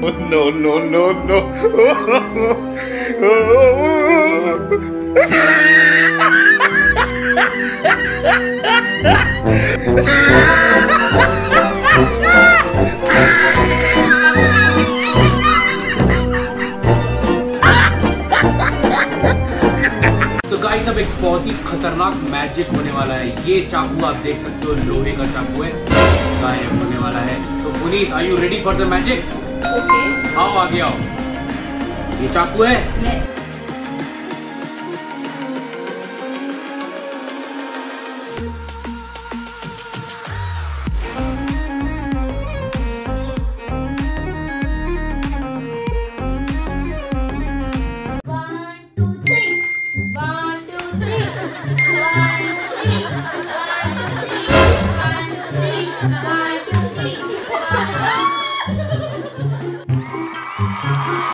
no, no, no, no. तो guys अब एक बहुत ही खतरनाक मैजिक होने वाला है। ये चाकू आप देख सकते हो लोहे का चाकू है। गायब होने वाला है। तो Puneet are you ready for the magic okay आओ आगे आओ ये चाकू है yes One, two, three. One, two, three. One, two, three.